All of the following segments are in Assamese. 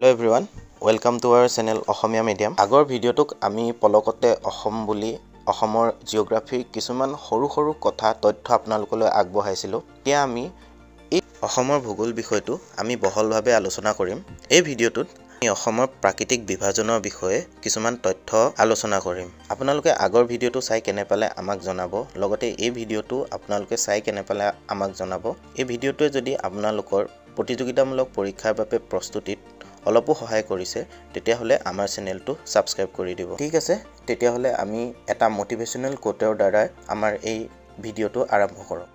Hello' everyone welcome to our channel Asomiya medium আগৰ ভিডিঅ'টোক আমি পলকতে অসম বুলি অসমৰ জিঅ'গ্ৰাফিৰ কিছুমান সৰু সৰু কথা তথ্য আপোনালোকলৈ আগবঢ়াইছিলোঁ এতিয়া আমি এই অসমৰ ভূগোল বিষয়টো আমি বহলভাৱে আলোচনা কৰিম এই ভিডিঅ'টোত আমি অসমৰ প্ৰাকৃতিক বিভাজনৰ বিষয়ে কিছুমান তথ্য আলোচনা কৰিম আপোনালোকে আগৰ ভিডিঅ'টো চাই কেনে পালে আমাক জনাব লগতে এই ভিডিঅ'টো আপোনালোকে চাই কেনে পালে আমাক জনাব এই ভিডিঅ'টোৱে যদি আপোনালোকৰ প্ৰতিযোগিতামূলক পৰীক্ষাৰ বাবে প্ৰস্তুতিত অলপো সহায় কৰিছে তেতিয়াহ'লে আমাৰ চেনেলটো ছাবস্ক্ৰাইব কৰি দিব। ঠিক আছে তেতিয়াহ'লে আমি এটা মটিভেশ্যনেল কোটৰ দ্বাৰাই আমাৰ এই ভিডিঅ'টো আৰম্ভ কৰোঁ।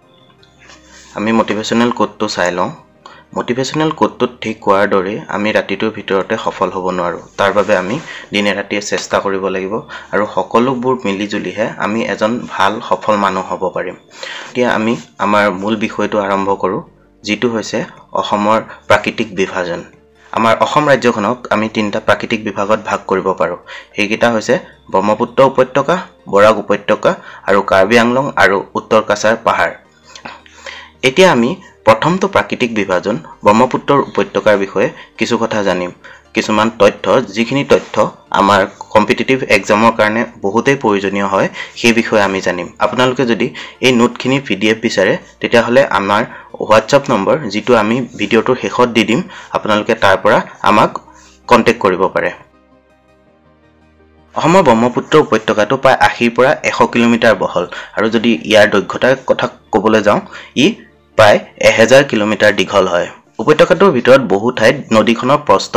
আমি মটিভেশ্যনেল কোটটো চাই লওঁ। মটিভেশ্যনেল কোটটোত ঠিক কোৱাৰ দৰে আমি ৰাতিটোৰ ভিতৰতে সফল হ'ব নোৱাৰোঁ। তাৰ বাবে আমি দিনে ৰাতিয়ে চেষ্টা কৰিব লাগিব আৰু সকলোবোৰ মিলিজুলিহে আমি এজন ভাল সফল মানুহ হ'ব পাৰিম। এতিয়া আমি আমাৰ মূল বিষয়টো আৰম্ভ কৰোঁ যিটো হৈছে অসমৰ প্ৰাকৃতিক বিভাজন। আমাৰ অসম ৰাজ্যখনক আমি তিনিটা প্ৰাকৃতিক বিভাগত ভাগ কৰিব পাৰোঁ। সেইকেইটা হৈছে ব্ৰহ্মপুত্ৰ উপত্যকা বৰাক উপত্যকা আৰু কাৰ্বি আংলং আৰু উত্তৰ কাছাৰ পাহাৰ। এতিয়া আমি প্ৰথমটো প্ৰাকৃতিক বিভাজন ব্ৰহ্মপুত্ৰৰ উপত্যকাৰ বিষয়ে কিছু কথা জানিম। কিছুমান তথ্য যিখিনি তথ্য আমাৰ কম্পিটিটিভ এক্সামৰ কাৰণে বহুতেই প্ৰয়োজনীয় হয় সেই বিষয়ে আমি জানিম। আপোনালোকে যদি এই নোটখিনি পি ডি এফ বিচাৰে তেতিয়াহ'লে আমাৰ হোৱাটছআপ নম্বৰ যিটো আমি ভিডিঅ'টোৰ শেষত দি দিম আপোনালোকে তাৰ পৰা আমাক কণ্টেক্ট কৰিব পাৰে। অসমৰ ব্ৰহ্মপুত্ৰ উপত্যকাটো প্ৰায় আশীৰ পৰা এশ কিলোমিটাৰ বহল আৰু যদি ইয়াৰ দৈৰ্ঘ্যতাৰ কথা ক'বলৈ যাওঁ ই প্ৰায় এহেজাৰ কিলোমিটাৰ দীঘল হয়। উপত্যকাটোৰ ভিতৰত বহু ঠাইত নদীখনৰ প্ৰস্থ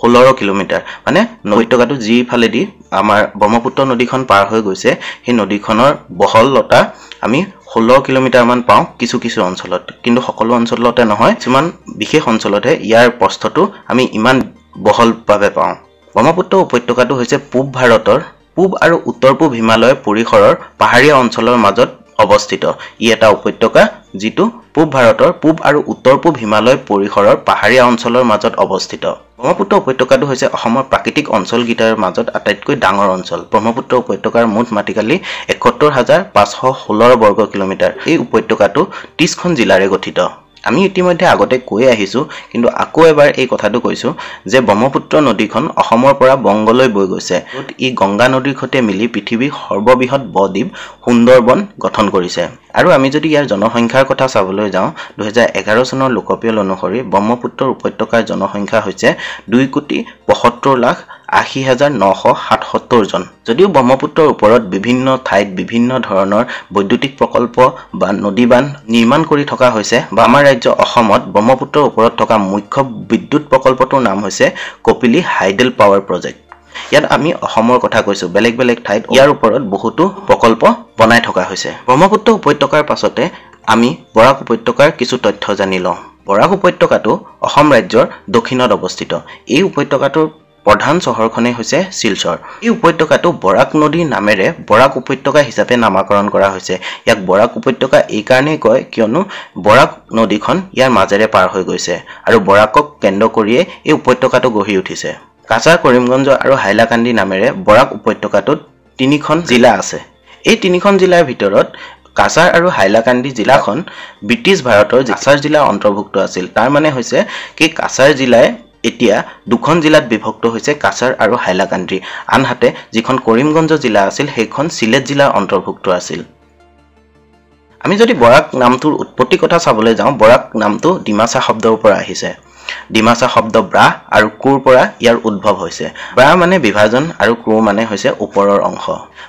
ষোল্ল কিলোমিটাৰ। মানে উপত্যকাটো যিফালেদি আমাৰ ব্ৰহ্মপুত্ৰ নদীখন পাৰ হৈ গৈছে সেই নদীখনৰ বহলতা আমি ষোল্ল কিলোমিটাৰমান পাওঁ কিছু কিছু অঞ্চলত। কিন্তু সকলো অঞ্চলতে নহয় কিছুমান বিশেষ অঞ্চলতহে ইয়াৰ প্ৰস্থটো আমি ইমান বহলভাৱে পাওঁ। ব্ৰহ্মপুত্ৰ উপত্যকাটো হৈছে পূব ভাৰতৰ পূব আৰু উত্তৰ পূব হিমালয় পৰিসৰৰ পাহাৰীয়া অঞ্চলৰ মাজত অৱস্থিত। ই এটা উপত্যকা যিটো পূব ভাৰতৰ পূব আৰু উত্তৰ পূব হিমালয় পৰিসৰৰ পাহাৰীয়া অঞ্চলৰ মাজত অৱস্থিত। ব্ৰহ্মপুত্ৰ উপত্যকাটো হৈছে অসমৰ প্ৰাকৃতিক অঞ্চলকেইটাৰ মাজত আটাইতকৈ ডাঙৰ অঞ্চল। ব্ৰহ্মপুত্ৰ উপত্যকাৰ মুঠ মাটিকালি এসত্তৰ হাজাৰ পাঁচশ ষোল্ল বৰ্গ কিলোমিটাৰ এই উপত্যকাটো ত্ৰিছখন জিলাৰে গঠিত। আমি ইতিমধ্যে আগতে কৈ আহিছোঁ কিন্তু আকৌ এবাৰ এই কথাটো কৈছোঁ যে ব্ৰহ্মপুত্ৰ নদীখন অসমৰ পৰা বংগলৈ বৈ গৈছে। ই গংগা নদীৰ সৈতে মিলি পৃথিৱীৰ সৰ্ববৃহৎ বদ্বীপ সুন্দৰবন গঠন কৰিছে। আৰু আমি যদি ইয়াৰ জনসংখ্যাৰ কথা চাবলৈ যাওঁ দুহেজাৰ এঘাৰ চনৰ লোকপিয়ল অনুসৰি ব্ৰহ্মপুত্ৰৰ উপত্যকাৰ জনসংখ্যা হৈছে দুই কোটি পঁসত্তৰ লাখ আশী হাজাৰ নশ সাতসত্তৰজন যদিও ব্ৰহ্মপুত্ৰৰ ওপৰত বিভিন্ন ঠাইত বিভিন্ন ধৰণৰ বৈদ্যুতিক প্ৰকল্প বা নদী বান্ধ নিৰ্মাণ কৰি থকা হৈছে বা আমাৰ ৰাজ্য অসমত ব্ৰহ্মপুত্ৰৰ ওপৰত থকা মুখ্য বিদ্যুৎ প্ৰকল্পটোৰ নাম হৈছে কপিলী হাইডেল পাৱাৰ প্ৰজেক্ট। ইয়াত আমি অসমৰ কথা কৈছোঁ বেলেগ বেলেগ ঠাইত ইয়াৰ ওপৰত বহুতো প্ৰকল্প বনাই থকা হৈছে। ব্ৰহ্মপুত্ৰ উপত্যকাৰ পাছতে আমি বৰাক উপত্যকাৰ কিছু তথ্য জানি লওঁ। বৰাক উপত্যকাটো অসম ৰাজ্যৰ দক্ষিণত অৱস্থিত। এই উপত্যকাটোৰ প্ৰধান চহৰখনেই হৈছে শিলচৰ। এই উপত্যকাটো বৰাক নদীৰ নামেৰে বৰাক উপত্যকা হিচাপে নামাকৰণ কৰা হৈছে। ইয়াক বৰাক উপত্যকা এইকাৰণেই কয় কিয়নো বৰাক নদীখন ইয়াৰ মাজেৰে পাৰ হৈ গৈছে আৰু বৰাকক কেন্দ্ৰ কৰিয়েই এই উপত্যকাটো গঢ়ি উঠিছে। কাছাৰ কৰিমগঞ্জ আৰু হাইলাকান্দি নামেৰে বৰাক উপত্যকাটোত তিনিখন জিলা আছে। এই তিনিখন জিলাৰ ভিতৰত কাছাৰ আৰু হাইলাকান্দি জিলাখন ব্ৰিটিছ ভাৰতৰ কাছাৰ জিলাৰ অন্তৰ্ভুক্ত আছিল। তাৰ মানে হৈছে কি কাছাৰ জিলাই এতিয়া দুখন জিলাত বিভক্ত হৈছে কাছাৰ আৰু হাইলাকান্দি। আনহাতে যিখন কৰিমগঞ্জ জিলা আছিল সেইখন চিলেট জিলাৰ অন্তৰ্ভুক্ত আছিল। আমি যদি বৰাক নামটোৰ উৎপত্তিৰ কথা চাবলৈ যাওঁ বৰাক নামটো ডিমাচা শব্দৰ পৰা আহিছে। ডিমাচা শব্দ ব্ৰাহ আৰু কোৰ পৰা ইয়াৰ উদ্ভৱ হৈছে। ব্ৰাহ মানে বিভাজন আৰু কোৰ মানে হৈছে ওপৰৰ অংশ।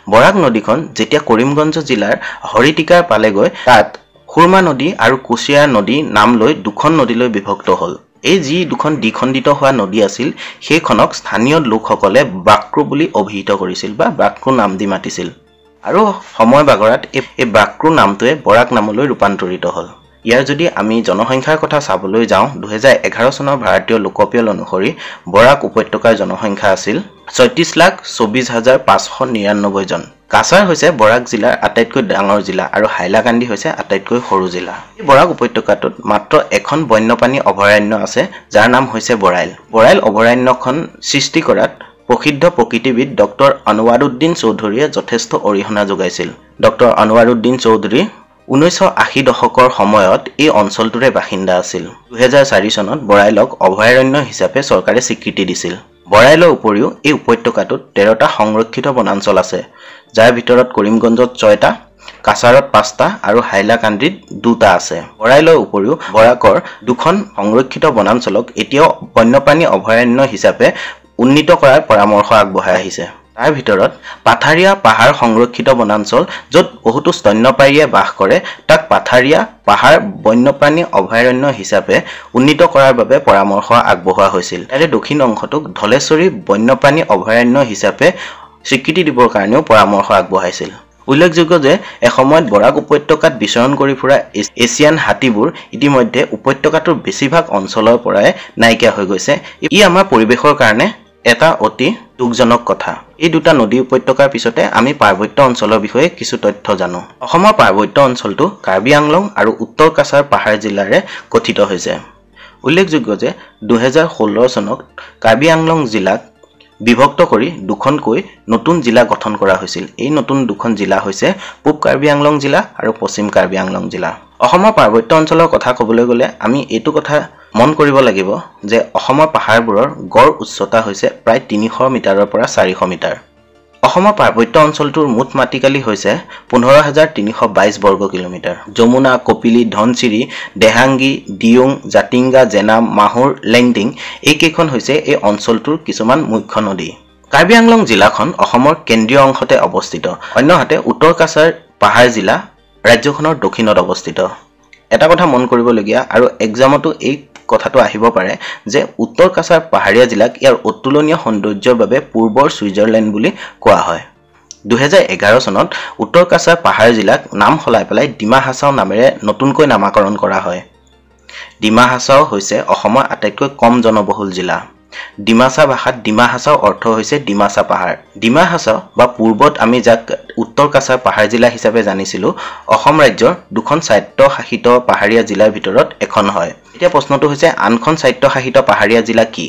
বৰাক নদীখন যেতিয়া কৰিমগঞ্জ জিলাৰ হৰিটিকাৰ পালেগৈ তাত সুৰমা নদী আৰু কুচিয়া নদী নাম লৈ দুখন নদীলৈ বিভক্ত হ'ল। এই যি দুখন দ্বিখণ্ডিত হোৱা নদী আছিল সেইখনক স্থানীয় লোকসকলে বাক্ৰু বুলি অভিহিত কৰিছিল বা বাক্ৰু নাম দি মাতিছিল। আৰু সময় বাগৰাত এই বাক্ৰু নামটোৱে বৰাক নামলৈ ৰূপান্তৰিত হ'ল। ইয়াৰ যদি আমি জনসংখ্যাৰ কথা চাবলৈ যাওঁ দুহেজাৰ এঘাৰ চনৰ ভাৰতীয় লোকপিয়ল অনুসৰি বৰাক উপত্যকাৰ জনসংখ্যা আছিল ছয়ত্ৰিছ লাখ চৌবিছ হাজাৰ পাঁচশ নিৰান্নব্বৈজন কাছাৰ হৈছে বৰাক জিলাৰ আটাইতকৈ ডাঙৰ জিলা আৰু হাইলাকান্দি হৈছে আটাইতকৈ সৰু জিলা। এই বৰাক উপত্যকাটোত মাত্ৰ এখন বন্যপ্ৰাণী অভয়াৰণ্য আছে যাৰ নাম হৈছে বৰাইল। বৰাইল অভয়াৰণ্যখন সৃষ্টি কৰাত প্ৰসিদ্ধ প্ৰকৃতিবিদ ডক্টৰ আনোৱাৰুদ্দিন চৌধুৰীয়ে যথেষ্ট অৰিহণা যোগাইছিল। ডক্টৰ আনোৱাৰুদ্দিন চৌধুৰী ঊনৈছশ আশী দশকৰ সময়ত এই অঞ্চলটোৰে বাসিন্দা আছিল। দুহেজাৰ চাৰি চনত বৰাইলক অভয়াৰণ্য হিচাপে চৰকাৰে স্বীকৃতি দিছিল। বৰাইলৰ উপৰিও এই উপত্যকাটোত তেৰটা সংৰক্ষিত বনাঞ্চল আছে যাৰ ভিতৰত কৰিমগঞ্জত ছয়টা কাছাৰত পাঁচটা আৰু হাইলাকান্দিত দুটা আছে। বৰাইলৰ উপৰিও বৰাকৰ দুখন সংৰক্ষিত বনাঞ্চলক এতিয়াও বন্যপ্ৰাণী অভয়াৰণ্য হিচাপে উন্নীত কৰাৰ পৰামৰ্শ আগবঢ়াই আহিছে। তাৰ ভিতৰত পাথাৰীয়া পাহাৰ সংৰক্ষিত বনাঞ্চল য'ত বহুতো স্তন্যপায়ীয়ে বাস কৰে তাক পাথাৰীয়া পাহাৰ বন্যপ্ৰাণী অভয়াৰণ্য হিচাপে উন্নীত কৰাৰ বাবে পৰামৰ্শ আগবঢ়োৱা হৈছিল। ইয়াৰে দক্ষিণ অংশটোক ধলেশ্বৰী বন্যপ্ৰাণী অভয়াৰণ্য হিচাপে স্বীকৃতি দিবৰ কাৰণেও পৰামৰ্শ আগবঢ়াইছিল। উল্লেখযোগ্য যে এসময়ত বৰাক উপত্যকাত বিচৰণ কৰি ফুৰা এছিয়ান হাতীবোৰ ইতিমধ্যে উপত্যকাটোৰ বেছিভাগ অঞ্চলৰ পৰাই নাইকিয়া হৈ গৈছে। ই আমাৰ পৰিৱেশৰ কাৰণে এটা অতি দুখজনক কথা। এই দুটা নদী উপত্যকাৰ পিছতে আমি পাৰ্বত্য অঞ্চলৰ বিষয়ে কিছু তথ্য জানো। অসমৰ পাৰ্বত্য অঞ্চলটো কাৰ্বি আংলং আৰু উত্তৰ কাছাৰ পাহাৰ জিলাৰে গঠিত হৈছে। উল্লেখযোগ্য যে দুহেজাৰ ষোল্ল চনত কাৰ্বি আংলং জিলাক বিভক্ত কৰি দুখনকৈ নতুন জিলা গঠন কৰা হৈছিল। এই নতুন দুখন জিলা হৈছে পূব কাৰ্বি আংলং জিলা আৰু পশ্চিম কাৰ্বি আংলং জিলা। অসমৰ পাৰ্বত্য অঞ্চলৰ কথা ক'বলৈ গ'লে আমি এইটো কথা মন কৰিব লাগিব যে অসমৰ পাহাৰবোৰৰ গড় উচ্চতা হৈছে প্ৰায় তিনিশ মিটাৰৰ পৰা চাৰিশ মিটাৰ। অসমৰ পাৰ্বত্য অঞ্চলটোৰ মুঠ মাটিকালি হৈছে পোন্ধৰ হাজাৰ তিনিশ বাইছ বৰ্গ কিলোমিটাৰ। যমুনা কপিলি ধনচিৰি দেহাংগী দিয়ুং জাতিংগা জেনাম মাহুৰ লেংডিং এইকেইখন হৈছে এই অঞ্চলটোৰ কিছুমান মুখ্য নদী। কাৰ্বি আংলং জিলাখন অসমৰ কেন্দ্ৰীয় অংশতে অৱস্থিত। অন্যহাতে উত্তৰ কাছাৰ পাহাৰ জিলা ৰাজ্যখনৰ দক্ষিণত অৱস্থিত। এটা কথা মন কৰিবলগীয়া আৰু এক্সামতো এই কথাটো আহিব পাৰে যে উত্তৰ কাছাৰ পাহাৰীয়া জিলাক ইয়াৰ অতুলনীয় সৌন্দৰ্যৰ বাবে পূৰ্বৰ ছুইজাৰলেণ্ড বুলি কোৱা হয়। দুহেজাৰ এঘাৰ চনত উত্তৰ কাছাৰ পাহাৰ জিলাক নাম সলাই পেলাই ডিমা হাছাও নামেৰে নতুনকৈ নামাকৰণ কৰা হয়। ডিমা হাছাও হৈছে অসমৰ আটাইতকৈ কম জনবহুল জিলা। ডিমাচা ভাষাত ডিমা হাছাও অৰ্থ হৈছে ডিমাচা পাহাৰ। ডিমা হাছাও বা পূৰ্বত আমি যাক উত্তৰ কাছাৰ পাহাৰ জিলা হিচাপে জানিছিলোঁ অসম ৰাজ্যৰ দুখন স্বায়ত্তশাসিত পাহাৰীয়া জিলাৰ ভিতৰত এখন হয়। এতিয়া প্ৰশ্নটো হৈছে আনখন স্বায়ত্তশাসিত পাহাৰীয়া জিলা কি?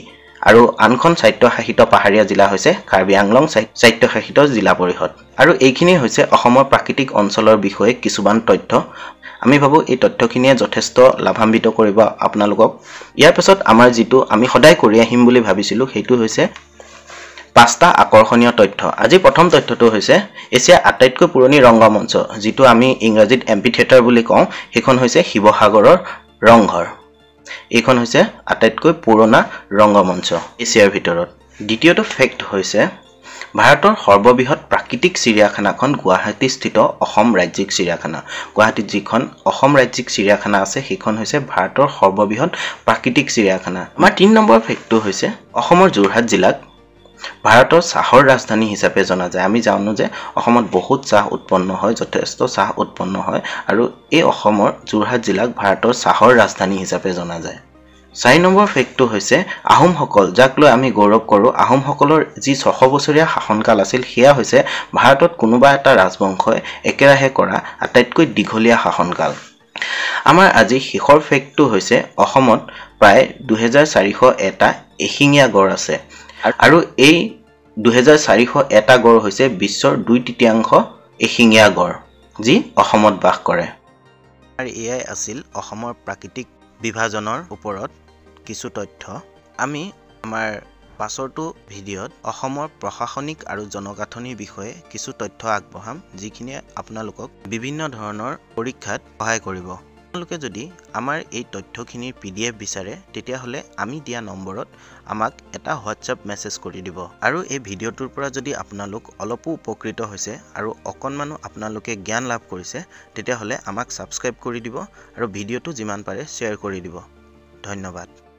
আৰু আনখন স্বায়ত্তশাসিত পাহাৰীয়া জিলা হৈছে কাৰ্বি আংলং স্বায়ত্তশাসিত জিলা পৰিষদ। আৰু এইখিনি হৈছে অসমৰ প্ৰাকৃতিক অঞ্চলৰ বিষয়ে কিছুমান তথ্য। আমি ভাবোঁ এই তথ্যখিনিয়ে যথেষ্ট লাভান্বিত কৰিব আপোনালোকক। ইয়াৰ পাছত আমাৰ যিটো আমি সদায় কৰি আহিম বুলি ভাবিছিলোঁ সেইটো হৈছে পাঁচটা আকৰ্ষণীয় তথ্য। আজি প্ৰথম তথ্যটো হৈছে এছিয়াৰ আটাইতকৈ পুৰণি ৰংগমঞ্চ যিটো আমি ইংৰাজীত এম্পি থিয়েটাৰ বুলি কওঁ। সেইখন হৈছে শিৱসাগৰৰ ৰংঘৰ। এইখন হৈছে আটাইতকৈ পুৰণা ৰংগমঞ্চ এছিয়াৰ ভিতৰত। দ্বিতীয়টো ফেক্ট হৈছে ভাৰতৰ সৰ্ববৃহৎ প্ৰাকৃতিক চিৰিয়াখানাখন গুৱাহাটীস্থিত অসম ৰাজ্যিক চিৰিয়াখানা। গুৱাহাটীত যিখন অসম ৰাজ্যিক চিৰিয়াখানা আছে সেইখন হৈছে ভাৰতৰ সৰ্ববৃহৎ প্ৰাকৃতিক চিৰিয়াখানা। আমাৰ তিনি নম্বৰ ফেক্টটো হৈছে অসমৰ যোৰহাট জিলাক ভাৰতৰ চাহৰ ৰাজধানী হিচাপে জনা যায়। আমি জানো যে অসমত বহুত চাহ উৎপন্ন হয় যথেষ্ট চাহ উৎপন্ন হয় আৰু এই অসমৰ যোৰহাট জিলাক ভাৰতৰ চাহৰ ৰাজধানী হিচাপে জনা যায়। চাৰি নম্বৰ ফেক্টটো হৈছে আহোমসকল যাক লৈ আমি গৌৰৱ কৰোঁ। আহোমসকলৰ যি ছশ বছৰীয়া শাসনকাল আছিল সেয়া হৈছে ভাৰতত কোনোবা এটা ৰাজবংশই একেৰাহে কৰা আটাইতকৈ দীঘলীয়া শাসনকাল। আমাৰ আজি শেষৰ ফেক্টটো হৈছে অসমত প্ৰায় দুহেজাৰ চাৰিশ এটা এশিঙীয়া গড় আছে। আৰু এই দুহেজাৰ চাৰিশ এটা গড় হৈছে বিশ্বৰ দুই তৃতীয়াংশ এশিঙীয়া গড় যি অসমত বাস কৰে। আৰু এয়াই আছিল অসমৰ প্ৰাকৃতিক বিভাজনৰ ওপৰত কিছু তথ্য। আমি আমাৰ পাছৰটো ভিডিঅ'ত অসমৰ প্ৰশাসনিক আৰু জনগাঁথনিৰ বিষয়ে কিছু তথ্য আগবঢ়াম যিখিনিয়ে আপোনালোকক বিভিন্ন ধৰণৰ পৰীক্ষাত সহায় কৰিব। আপোনালোকে যদি আমাৰ এই তথ্যখিনিৰ পি ডি এফ বিচাৰে তেতিয়াহ'লে আমি দিয়া নম্বৰত আমাক এটা হোৱাটছএপ মেছেজ কৰি দিব। আৰু এই ভিডিঅ'টোৰ পৰা যদি আপোনালোক অলপো উপকৃত হৈছে আৰু অকণমানো আপোনালোকে জ্ঞান লাভ কৰিছে তেতিয়াহ'লে আমাক ছাবস্ক্ৰাইব কৰি দিব আৰু ভিডিঅ'টো যিমান পাৰে শ্বেয়াৰ কৰি দিব। ধন্যবাদ।